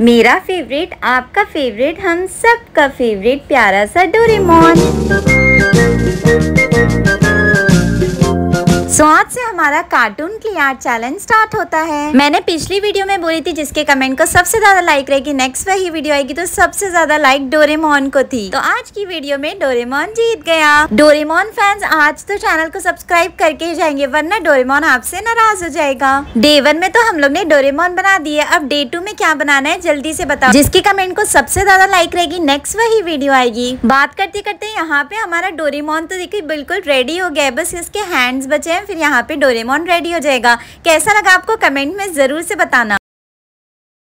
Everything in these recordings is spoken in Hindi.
मेरा फेवरेट आपका फेवरेट हम सब का फेवरेट प्यारा सा डोरेमोन। सो so, आज से हमारा कार्टून की आर्ट चैलेंज स्टार्ट होता है। मैंने पिछली वीडियो में बोली थी जिसके कमेंट को सबसे ज़्यादा लाइक रहेगी नेक्स्ट वही वीडियो आएगी तो सबसे ज़्यादा लाइक डोरेमोन को थी। तो आज की वीडियो में डोरेमोन जीत गया। डोरेमोन फैंस आज तो चैनल को सब्सक्राइब करके ही जाएँगे वरना डोरेमोन आपसे नाराज़ हो जाएगा। डे वन में तो हम लोग ने डोरेमोन बना दिया अब डे टू में क्या बनाना है जल्दी से बताओ। जिसके कमेंट को सबसे ज़्यादा लाइक रहेगी नेक्स्ट वही वीडियो आएगी। बात करते करते यहाँ पे हमारा डोरेमोन तो देखिए बिल्कुल रेडी हो गया है बस इसके हैंड्स बचे हैं फिर यहाँ पे डोरेमोन रेडी हो जाएगा। कैसा लगा आपको कमेंट में ज़रूर से बताना।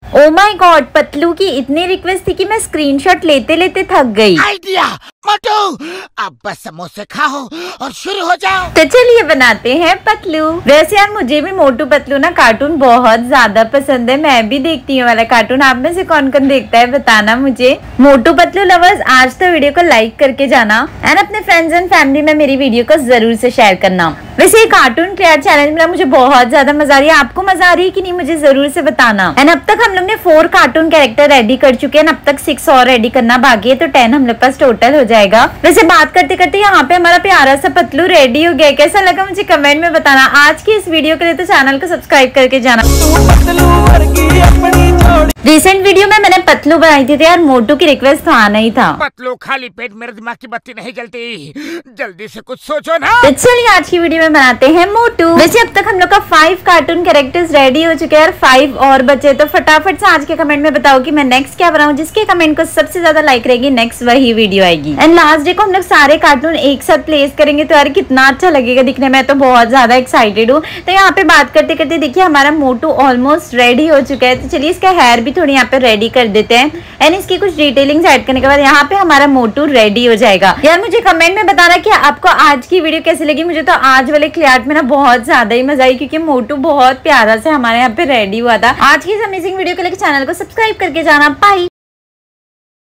ओ माई गॉड पतलू की इतनी रिक्वेस्ट थी कि मैं स्क्रीनशॉट लेते लेते थक गई। आइडिया मोटू, अब बस समोसे खाओ और शुरू हो जाओ। तो चलिए बनाते हैं पतलू। वैसे यार मुझे भी मोटू पतलू ना कार्टून बहुत ज़्यादा पसंद है। मैं भी देखती हूँ वाला कार्टून आप में से कौन कौन देखता है बताना मुझे। मोटू पतलू लवर्स आज तो वीडियो को लाइक करके जाना। एंड अपने फ्रेंड्स एंड फैमिली में मेरी वीडियो को ज़रूर से शेयर करना। वैसे ये कार्टून क्रिएट चैलेंज में मुझे बहुत ज़्यादा मज़ा आ रही है। आपको मज़ा आ रही है कि नहीं मुझे ज़रूर से बताना। एंड अब तक हम लोग ने फोर कार्टून कैरेक्टर रेडी कर चुके हैं। अब तक सिक्स और रेडी करना बाकी है। तो टेन हम लोग पास टोटल हो जाएगा। वैसे बात करते करते यहाँ पे हमारा प्यारा सा पतलू रेडी हो गया कैसा लगा मुझे कमेंट में बताना। आज की इस वीडियो के लिए तो चैनल को सब्सक्राइब करके जाना। रिसेंट वीडियो में मैंने पतलू बनाई थी, थी यार मोटू की रिक्वेस्ट तो आना ही था। पतलू खाली पेट मेरे दिमाग की बत्ती नहीं जलती। जल्दी से कुछ सोचो ना। तो चलिए आज की वीडियो में बनाते हैं मोटू। वैसे अब तक हम लोग का फाइव कार्टून कैरेक्टर्स रेडी हो चुके हैं और फाइव और बचे। तो फटाफट से आज के कमेंट में बताओ की मैं नेक्स्ट क्या बनाऊँ जिसके कमेंट को सबसे ज़्यादा लाइक रहेगी नेक्स्ट वही वीडियो आएगी। एंड लास्ट डे को हम लोग सारे कार्टून एक साथ प्लेस करेंगे तो यार कितना अच्छा लगेगा दिखने में। तो बहुत ज़्यादा एक्साइटेड हूँ। तो यहाँ पे बात करते करते देखिए हमारा मोटू ऑलमोस्ट रेडी हो चुका है। तो चलिए इसका हेयर भी थोड़ी यहाँ पे रेडी कर देते हैं। एंड इसकी कुछ डिटेलिंग ऐड करने के बाद यहाँ पे हमारा मोटू रेडी हो जाएगा। यार मुझे कमेंट में बताना कि आपको आज की वीडियो कैसी लगी? मुझे तो आज वाले क्लियर में ना बहुत ज़्यादा ही मज़ा आई, क्योंकि मोटू बहुत प्यारा से हमारे यहाँ पे रेडी हुआ था। आज की इस अमेजिंग वीडियो के लिए चैनल को सब्सक्राइब करके जाना। पाई